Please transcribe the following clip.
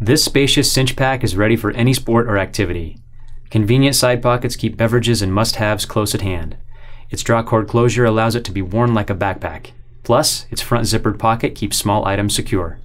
This spacious cinch pack is ready for any sport or activity. Convenient side pockets keep beverages and must-haves close at hand. Its drawcord closure allows it to be worn like a backpack. Plus, its front zippered pocket keeps small items secure.